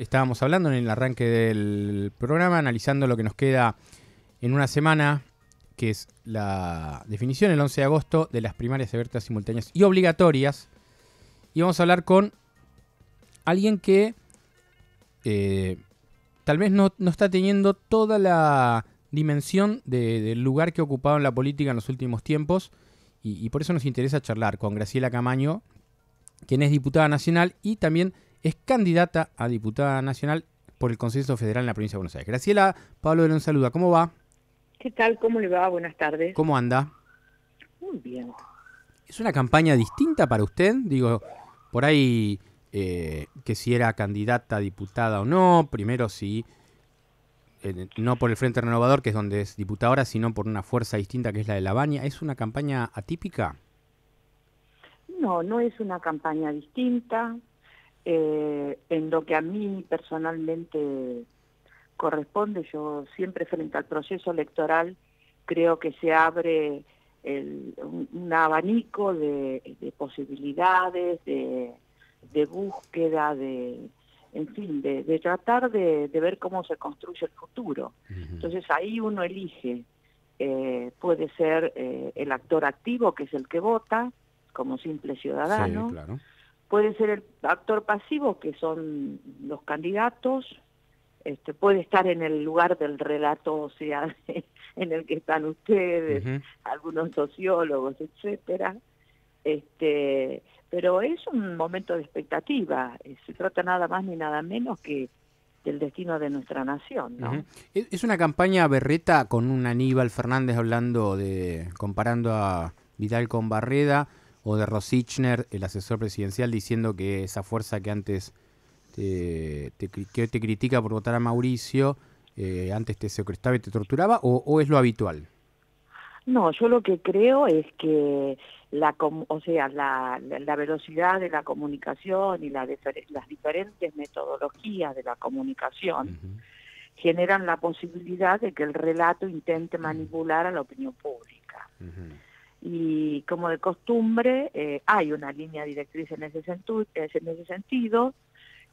estábamos hablando en el arranque del programa, analizando lo que nos queda en una semana, que es la definición el 11 de agosto de las primarias abiertas, simultáneas y obligatorias. Y vamos a hablar con alguien que eh, tal vez no, está teniendo toda la dimensión del lugar que ha ocupado en la política en los últimos tiempos. Y, y por eso nos interesa charlar con Graciela Camaño, quien es diputada nacional y también es candidata a diputada nacional por el Consejo Federal en la provincia de Buenos Aires. Graciela, Pablo de un saluda. ¿Cómo va? ¿Qué tal? ¿Cómo le va? Buenas tardes. ¿Cómo anda? Muy bien. ¿Es una campaña distinta para usted? Digo, por ahí eh, que si era candidata a diputada o no, primero si eh, no por el Frente Renovador, que es donde es diputada ahora, sino por una fuerza distinta que es la de la Baña. ¿Es una campaña atípica? No, no es una campaña distinta. Eh, en lo que a mí personalmente corresponde, yo siempre frente al proceso electoral creo que se abre un, abanico de, posibilidades, de, búsqueda, de, en fin, de, tratar de, ver cómo se construye el futuro. Entonces ahí uno elige, eh, puede ser eh, el actor activo, que es el que vota, como simple ciudadano, puede ser el actor pasivo, que son los candidatos, este, puede estar en el lugar del relato, o sea, en el que están ustedes, algunos sociólogos, etcétera. Este, pero es un momento de expectativa, eh, se trata nada más ni nada menos que del destino de nuestra nación, ¿no? Es una campaña berreta con un Aníbal Fernández hablando de comparando a Vidal con Barreda o de Rosichner, el asesor presidencial, diciendo que esa fuerza que antes te, que te critica por votar a Mauricio, eh, antes te secuestraba y te torturaba, o, es lo habitual? No, yo lo que creo es que la, o sea, la, la velocidad de la comunicación y la las diferentes metodologías de la comunicación generan la posibilidad de que el relato intente manipular a la opinión pública y como de costumbre eh, hay una línea directriz en ese, en ese sentido,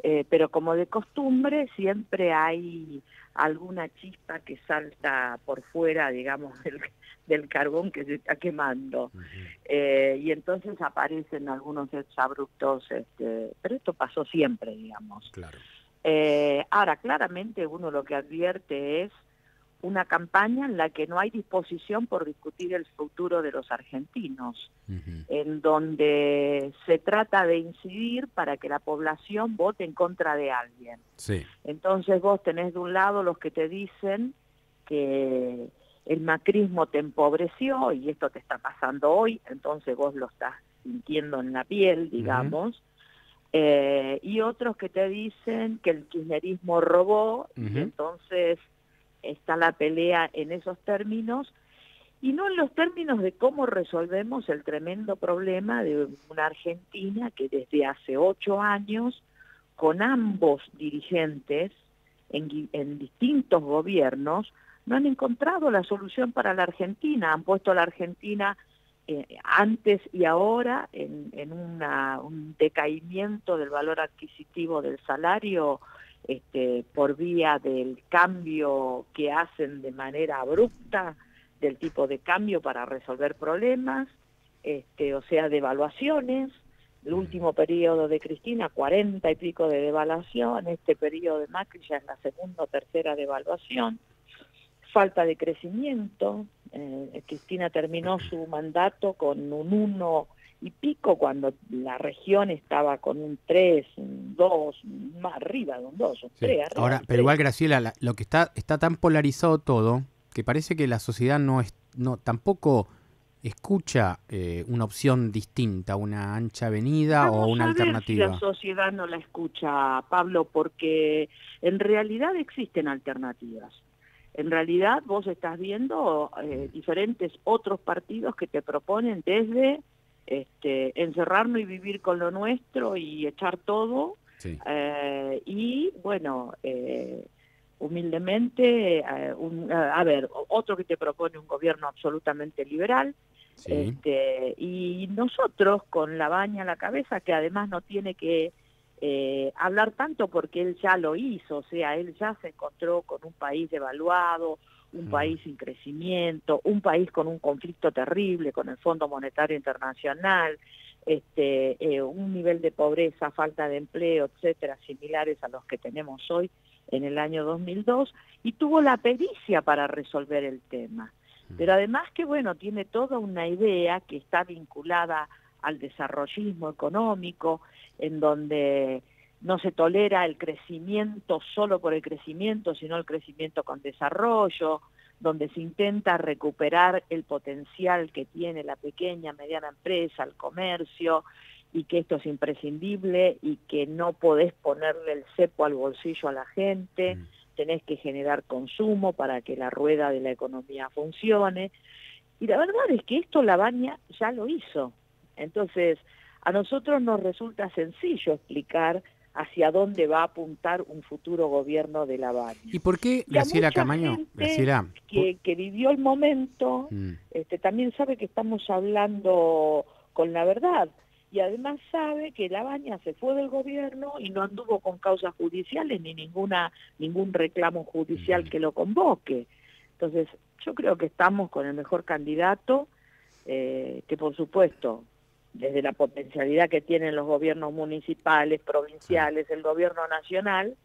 eh, pero como de costumbre siempre hay alguna chispa que salta por fuera, digamos, del, carbón que se está quemando. Eh, y entonces aparecen algunos abruptos, este, pero esto pasó siempre, digamos. Claro. ahora, claramente uno lo que advierte es una campaña en la que no hay disposición por discutir el futuro de los argentinos, en donde se trata de incidir para que la población vote en contra de alguien. Entonces vos tenés de un lado los que te dicen que el macrismo te empobreció y esto te está pasando hoy, entonces vos lo estás sintiendo en la piel, digamos, eh, y otros que te dicen que el kirchnerismo robó y entonces está la pelea en esos términos y no en los términos de cómo resolvemos el tremendo problema de una Argentina que desde hace ocho años, con ambos dirigentes en, distintos gobiernos, no han encontrado la solución para la Argentina, han puesto a la Argentina eh, antes y ahora en, en un decaimiento del valor adquisitivo del salario este, por vía del cambio que hacen de manera abrupta del tipo de cambio para resolver problemas, este, o sea, devaluaciones. El último periodo de Cristina, cuarenta y pico de devaluación, este periodo de Macri ya es la segunda o tercera devaluación, falta de crecimiento. Eh, Cristina terminó su mandato con un 1 y pico cuando la región estaba con un 3, un 2, más arriba de un 2, un 3. Ahora, pero igual Graciela, lo que está está tan polarizado todo que parece que la sociedad no es no tampoco escucha eh, una opción distinta, una ancha avenida o una alternativa. la sociedad no la escucha, Pablo, porque en realidad existen alternativas. En realidad vos estás viendo eh, diferentes otros partidos que te proponen desde este, encerrarnos y vivir con lo nuestro y echar todo. Eh, y bueno, eh, humildemente, eh, a ver, otro que te propone un gobierno absolutamente liberal. Este, y nosotros con la baña a la cabeza, que además no tiene que eh, hablar tanto porque él ya lo hizo, o sea, él ya se encontró con un país devaluado, un país sin crecimiento, un país con un conflicto terrible con el Fondo Monetario Internacional, este, eh, un nivel de pobreza, falta de empleo, etcétera, similares a los que tenemos hoy en el año 2002, y tuvo la pericia para resolver el tema. Pero además que, bueno, tiene toda una idea que está vinculada al desarrollismo económico, en donde no se tolera el crecimiento solo por el crecimiento, sino el crecimiento con desarrollo, donde se intenta recuperar el potencial que tiene la pequeña, mediana empresa, el comercio, y que esto es imprescindible y que no podés ponerle el cepo al bolsillo a la gente, mm. tenés que generar consumo para que la rueda de la economía funcione. Y la verdad es que esto la baña ya lo hizo. Entonces, a nosotros nos resulta sencillo explicar hacia dónde va a apuntar un futuro gobierno de La Habana. ¿Y por qué, Graciela Camaño, Graciela, que, que, vivió el momento, mm. este, también sabe que estamos hablando con la verdad y además sabe que La Baña se fue del gobierno y no anduvo con causas judiciales ni ninguna ningún reclamo judicial mm. que lo convoque. Entonces, yo creo que estamos con el mejor candidato, eh, que por supuesto desde la potencialidad que tienen los gobiernos municipales, provinciales, el gobierno nacional,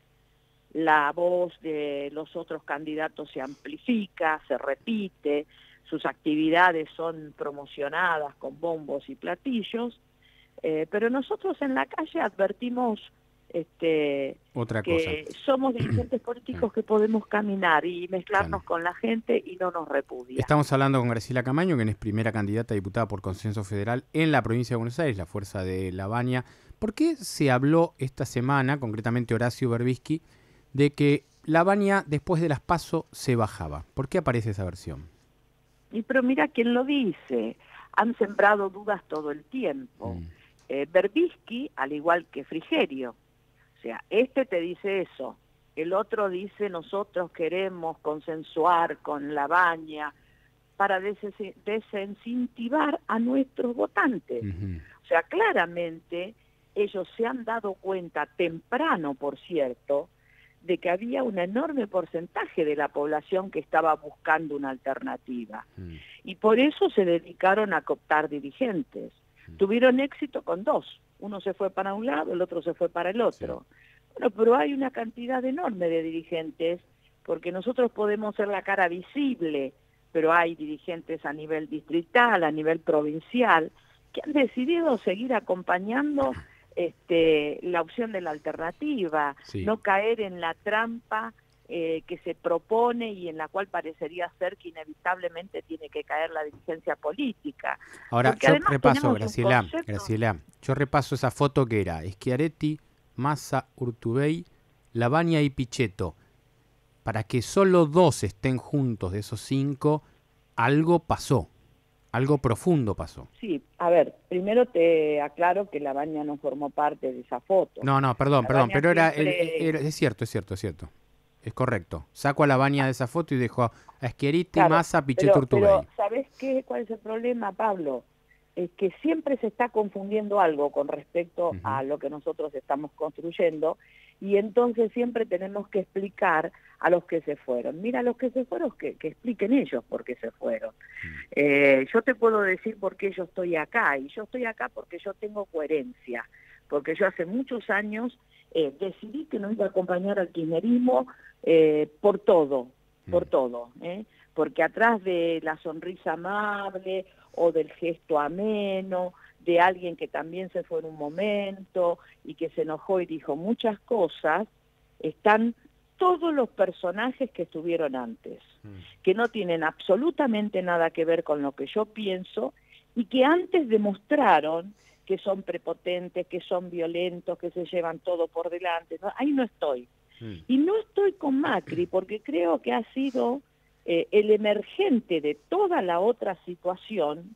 la voz de los otros candidatos se amplifica, se repite, sus actividades son promocionadas con bombos y platillos, eh, pero nosotros en la calle advertimos este, Otra que somos dirigentes políticos que podemos caminar y mezclarnos con la gente y no nos repudia. Estamos hablando con Graciela Camaño, quien es primera candidata a diputada por consenso federal en la provincia de Buenos Aires, la fuerza de La Baña. ¿Por qué se habló esta semana, concretamente Horacio Berbisky, de que La Baña después de las PASO se bajaba? ¿Por qué aparece esa versión? Y pero mira quién lo dice, han sembrado dudas todo el tiempo. Mm. Eh, Berbisky, al igual que Frigerio, sea, este te dice eso, el otro dice nosotros queremos consensuar con la baña para desincentivar a nuestros votantes. O sea, claramente ellos se han dado cuenta temprano, por cierto, de que había un enorme porcentaje de la población que estaba buscando una alternativa. Mm. Y por eso se dedicaron a cooptar dirigentes. Tuvieron éxito con dos. Uno se fue para un lado, el otro se fue para el otro. Bueno, pero hay una cantidad enorme de dirigentes, porque nosotros podemos ser la cara visible, pero hay dirigentes a nivel distrital, a nivel provincial, que han decidido seguir acompañando este, la opción de la alternativa, no caer en la trampa eh, que se propone y en la cual parecería ser que inevitablemente tiene que caer la dirigencia política. Ahora, yo repaso, Graciela, Graciela, yo repaso esa foto que era Schiaretti, Massa, Urtubey, Lavagna y Pichetto. Para que solo dos estén juntos de esos cinco, algo pasó. Algo profundo pasó. Sí, a ver, primero te aclaro que Lavagna no formó parte de esa foto. No, no, perdón, perdón, pero era, es cierto, es cierto, es cierto. Es correcto. Saco a la baña de esa foto y dejo a Esqueriti, Massa, Pichetto, Urtubey. Pero, ¿sabes qué? ¿Cuál es el problema, Pablo? Es que siempre se está confundiendo algo con respecto a lo que nosotros estamos construyendo y entonces siempre tenemos que explicar a los que se fueron. Mira, a los que se fueron, que, expliquen ellos por qué se fueron. Eh, yo te puedo decir por qué yo estoy acá y yo estoy acá porque yo tengo coherencia, porque yo hace muchos años eh, decidí que no iba a acompañar al kirchnerismo eh, por todo, por mm. todo, ¿eh? porque atrás de la sonrisa amable o del gesto ameno, de alguien que también se fue en un momento y que se enojó y dijo muchas cosas, están todos los personajes que estuvieron antes, mm. que no tienen absolutamente nada que ver con lo que yo pienso y que antes demostraron que son prepotentes, que son violentos, que se llevan todo por delante. Ahí no estoy. Mm. Y no estoy con Macri porque creo que ha sido eh, el emergente de toda la otra situación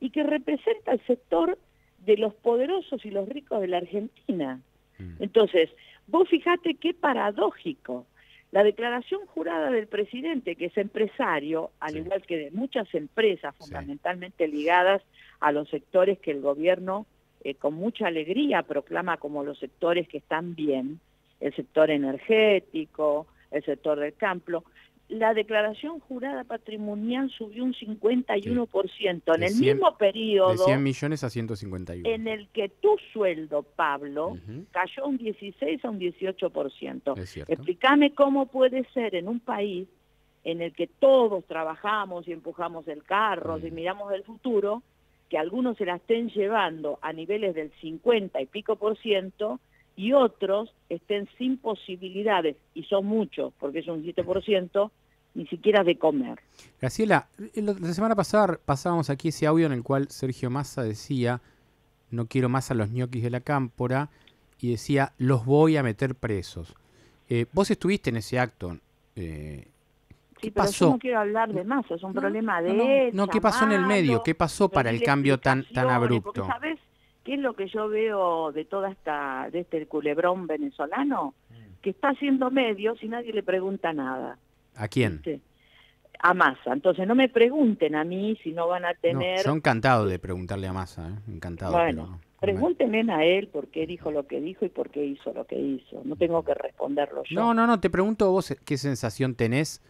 y que representa el sector de los poderosos y los ricos de la Argentina. Mm. Entonces, vos fijate qué paradójico. La declaración jurada del presidente, que es empresario, al igual que de muchas empresas fundamentalmente ligadas a los sectores que el gobierno eh, con mucha alegría proclama como los sectores que están bien, el sector energético, el sector del campo, la declaración jurada patrimonial subió un 51% en el mismo periodo. De 100 millones a 151. En el que tu sueldo, Pablo, cayó un 16 a un 18%. Explícame cómo puede ser en un país en el que todos trabajamos y empujamos el carro y miramos el futuro, que algunos se la estén llevando a niveles del 50 y pico por ciento y otros estén sin posibilidades, y son muchos, porque es un 7%, ni siquiera de comer. Graciela, la semana pasada pasábamos aquí ese audio en el cual Sergio Massa decía, no quiero más a los ñoquis de la cámpora, y decía, los voy a meter presos. Eh, vos estuviste en ese acto. Eh, ¿Qué pasó? Yo no quiero hablar de Massa, es un problema de no, no, ¿qué pasó en el medio? ¿Qué pasó para el cambio tan, tan abrupto? ¿sabes qué es lo que yo veo de toda esta, de este culebrón venezolano? Mm. Que está haciendo medios y nadie le pregunta nada. ¿A quién? A Massa. Entonces no me pregunten a mí si no van a tener... yo encantado de preguntarle a Massa, ¿eh? encantado. Bueno, pregúntenme a él por qué dijo lo que dijo y por qué hizo lo que hizo. No tengo que responderlo yo. No, no, no, te pregunto vos qué sensación tenés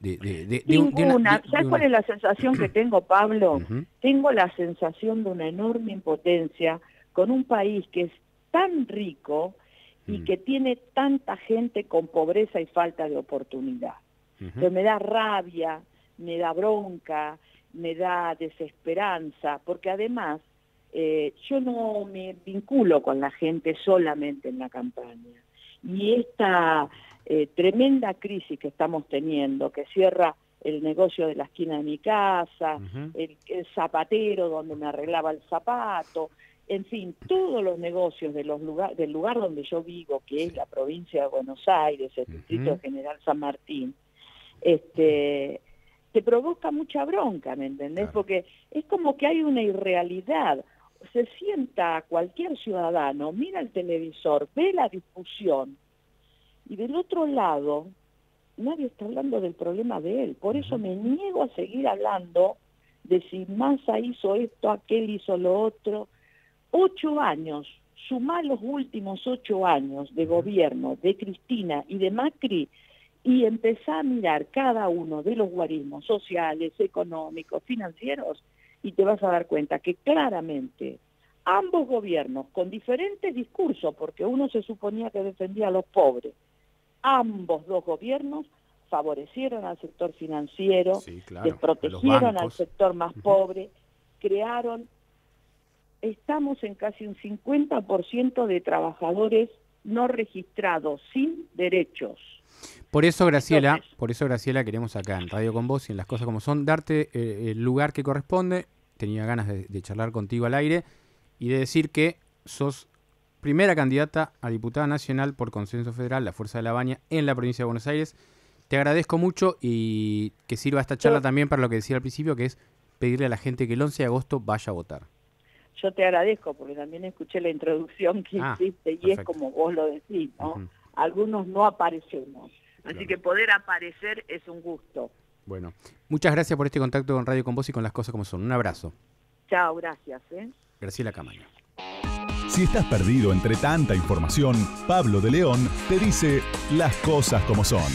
de, de, Ninguna. ¿Sabes cuál es la sensación que tengo, Pablo? Tengo la sensación de una enorme impotencia con un país que es tan rico y mm. que tiene tanta gente con pobreza y falta de oportunidad. Entonces me da rabia, me da bronca, me da desesperanza, porque además eh, yo no me vinculo con la gente solamente en la campaña. Y esta eh, tremenda crisis que estamos teniendo, que cierra el negocio de la esquina de mi casa, el, zapatero donde me arreglaba el zapato, en fin, todos los negocios de los lugar, del lugar donde yo vivo, que es la provincia de Buenos Aires, el Distrito General San Martín, este, te provoca mucha bronca, ¿me entendés? Porque es como que hay una irrealidad. Se sienta cualquier ciudadano, mira el televisor, ve la discusión, y del otro lado, nadie está hablando del problema de él. Por eso me niego a seguir hablando de si Massa hizo esto, aquel hizo lo otro. Ocho años, sumar los últimos ocho años de gobierno de Cristina y de Macri, y empezar a mirar cada uno de los guarismos sociales, económicos, financieros, y te vas a dar cuenta que claramente ambos gobiernos, con diferentes discursos, porque uno se suponía que defendía a los pobres, ambos dos gobiernos favorecieron al sector financiero, desprotegieron al sector más pobre, crearon, estamos en casi un 50% de trabajadores no registrados, sin derechos. Por eso, Graciela, por eso, Graciela, queremos acá en Radio con Vos y en las cosas como son, darte eh, el lugar que corresponde. Tenía ganas de, charlar contigo al aire y de decir que sos primera candidata a diputada nacional por consenso federal, la Fuerza de la Baña, en la provincia de Buenos Aires. Te agradezco mucho y que sirva esta charla también para lo que decía al principio, que es pedirle a la gente que el 11 de agosto vaya a votar. Yo te agradezco porque también escuché la introducción que ah, hiciste y es como vos lo decís, ¿no? Algunos no aparecemos. Así que poder aparecer es un gusto. Bueno, muchas gracias por este contacto con Radio con vos y con las cosas como son. Un abrazo. Chao, gracias. ¿eh? Graciela Camaño. Si estás perdido entre tanta información, Pablo de León te dice las cosas como son.